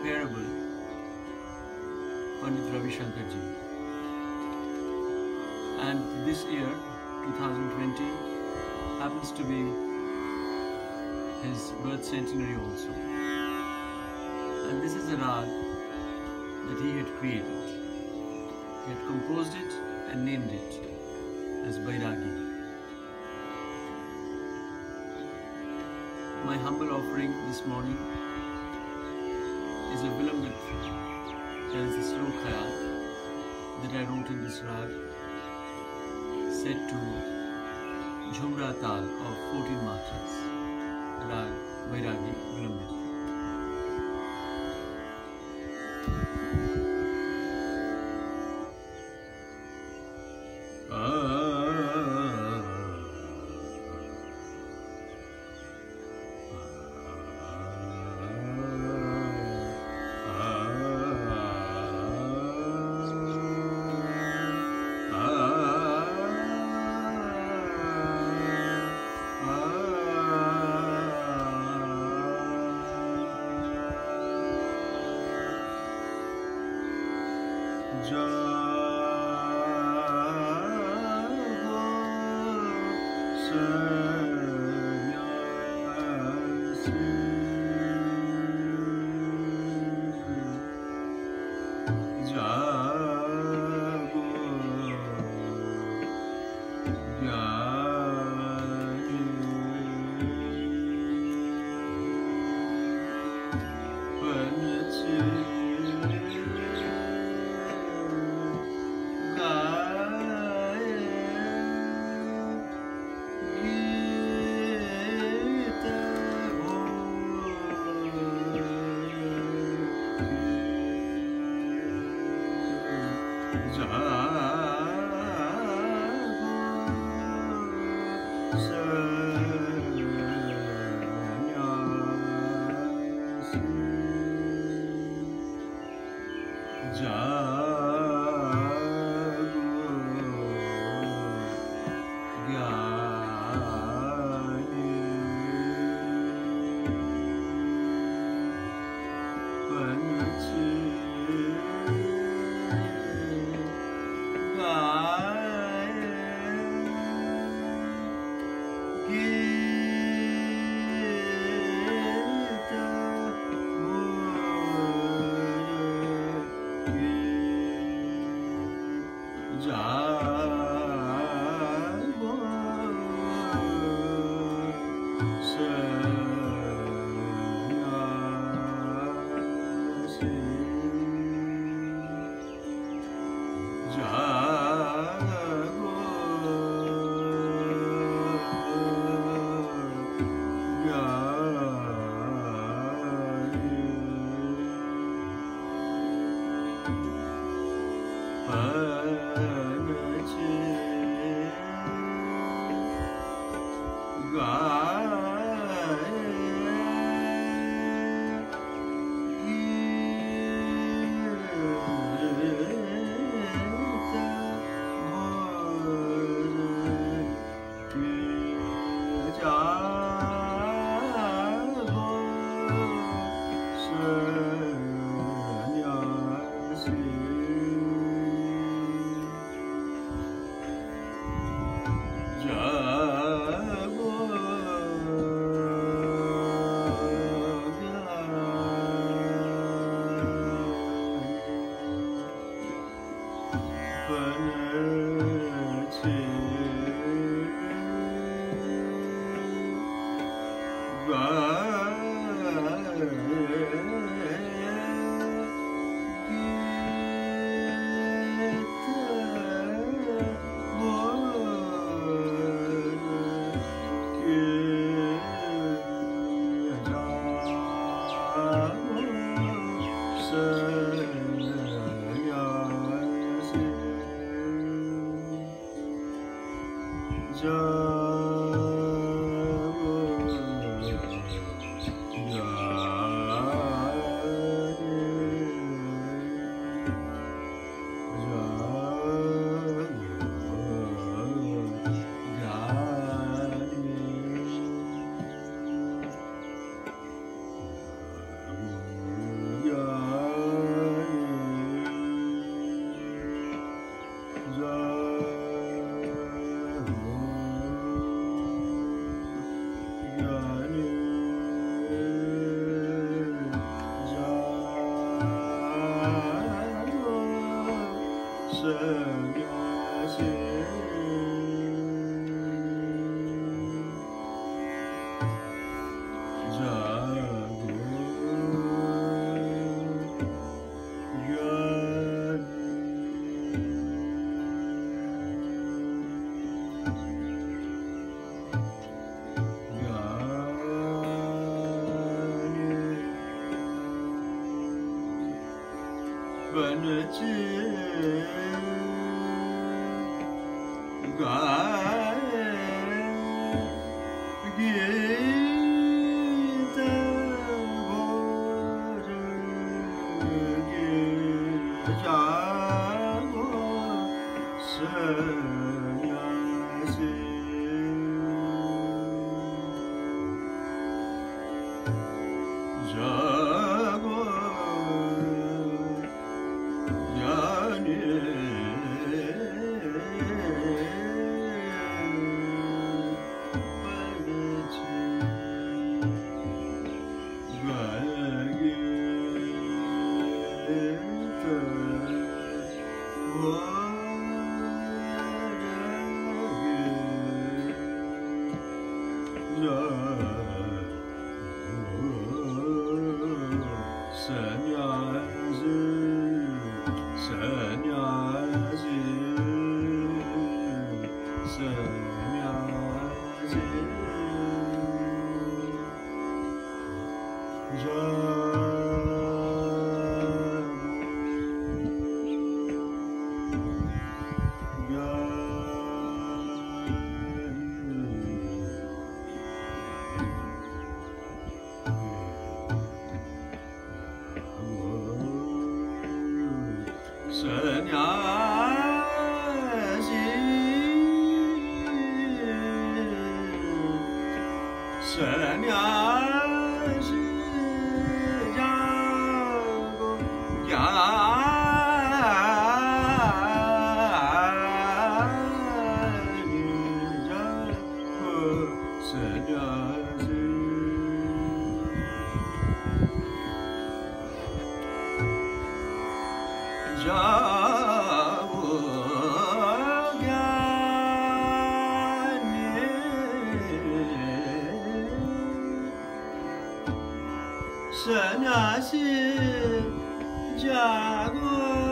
incomparable Pandit Ravi Shankar ji. And this year, 2020, happens to be his birth centenary also. And this is a rag that he had created. He had composed it and named it as Bairagi. My humble offering this morning is a Vilambit, that is a slow khayal that I wrote in this rag, set to Jhumra Tal of 14 matras, rag Bairagi Vilambit. So 想 Ja Yeah. 是男啊 nasce de água.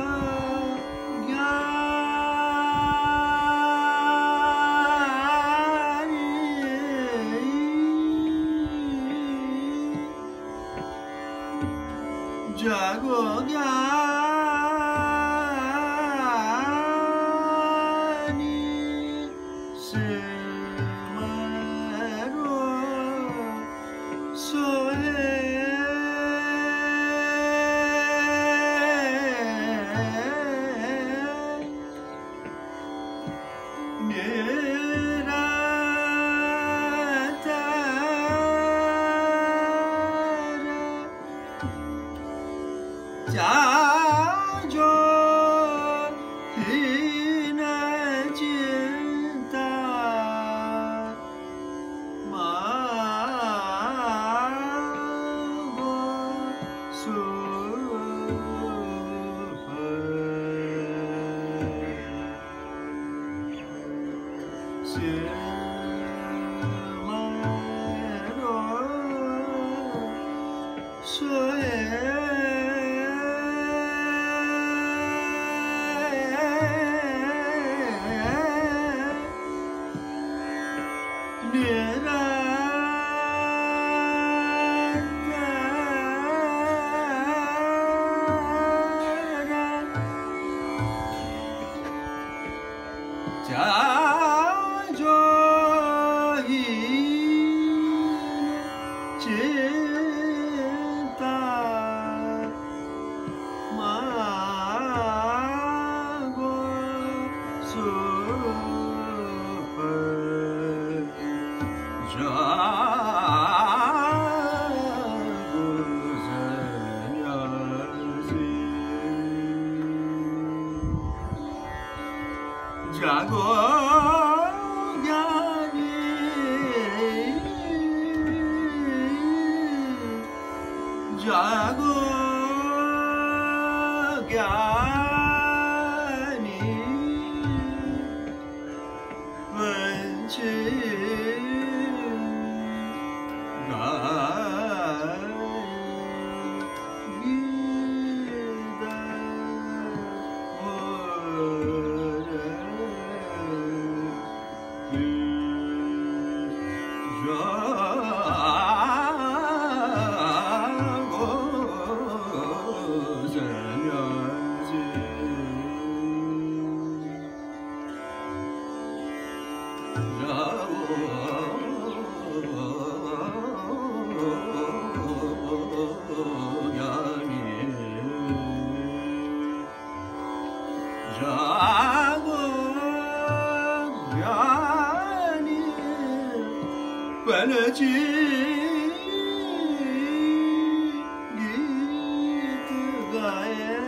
Tay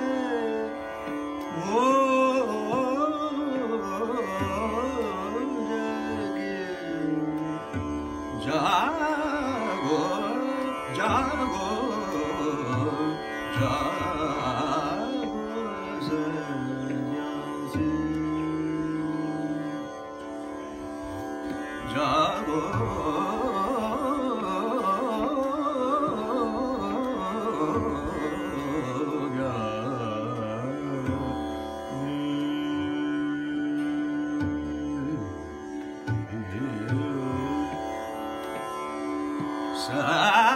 Sa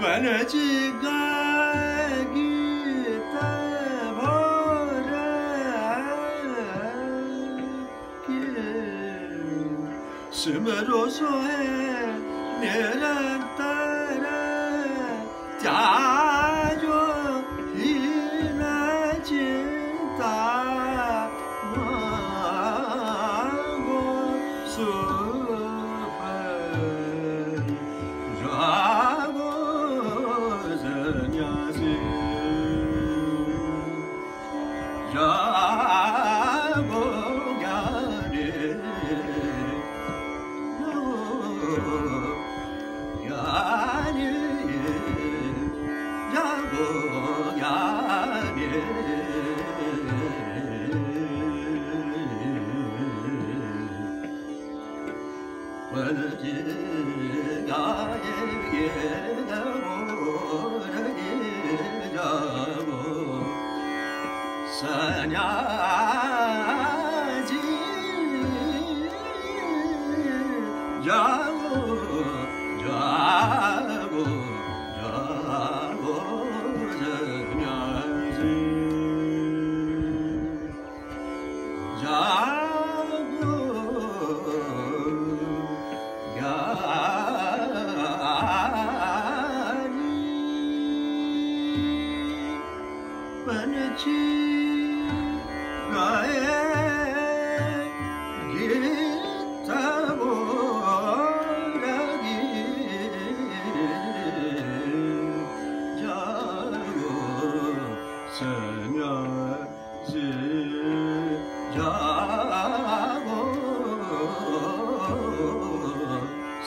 verecik gite Sümer ozo her neremde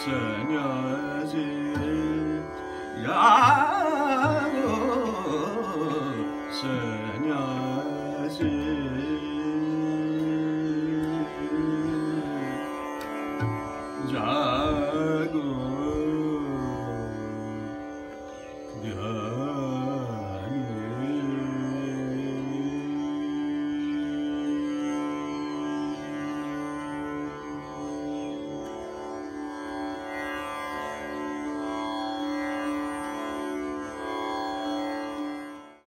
sen yazil ya sen